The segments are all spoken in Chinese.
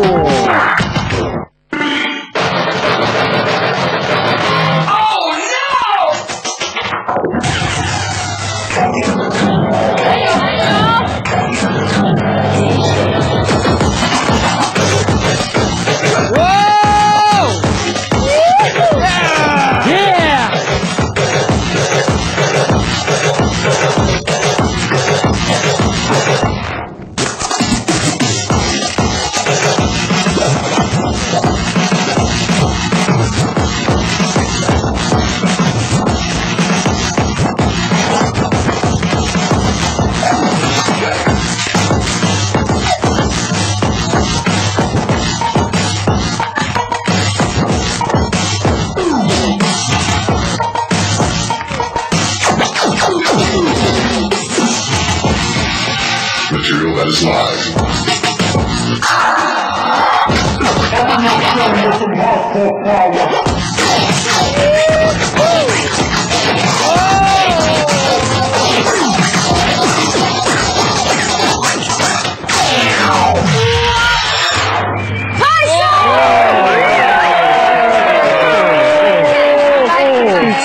Papo. that is live.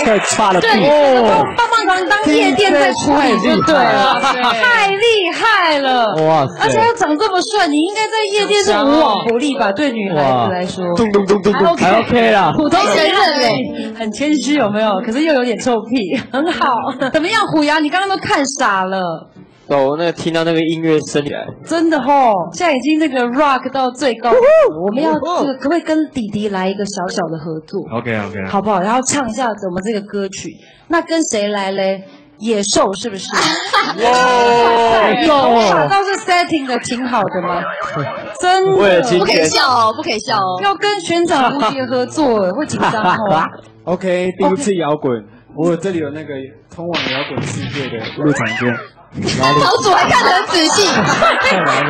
太差了！对，这都棒棒糖当夜店在出，已经对了，太厉害。了！哇而且他长这么帅，你应该在夜店是无往不利吧？对女孩子来说，咚咚咚咚咚，还 OK 啦，普通承认嘞，很谦虚有没有？可是又有点臭屁，很好。怎么样，虎牙？你刚刚都看傻了。哦，那听到那个音乐声起来，真的吼，现在已经那个 rock 到最高，我们要这个可不可以跟弟弟来一个小小的合作？OK OK，好不好？然后唱一下我们这个歌曲，那跟谁来嘞？野兽是不是？哇，野兽倒是 setting 的挺好的吗，真的，不可以笑哦，不可以笑哦，要跟全场无节合作，会紧张哦。OK，第一次摇滚，我这里有那个通往摇滚世界的入场券。老主还看得很仔细，在哪里？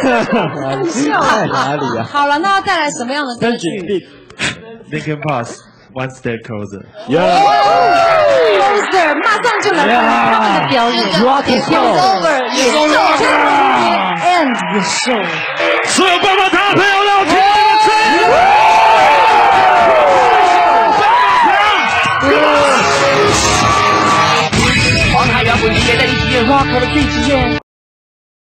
在哪里啊？好了，那要带来什么样的歌曲？Linkin Park One Step Closer。Closer，马上就来看他们的表演。Rock and Roll，野兽，And 野兽。所有棒棒糖朋友，让我听黄海摇滚音乐带你体验 rock 的最极限。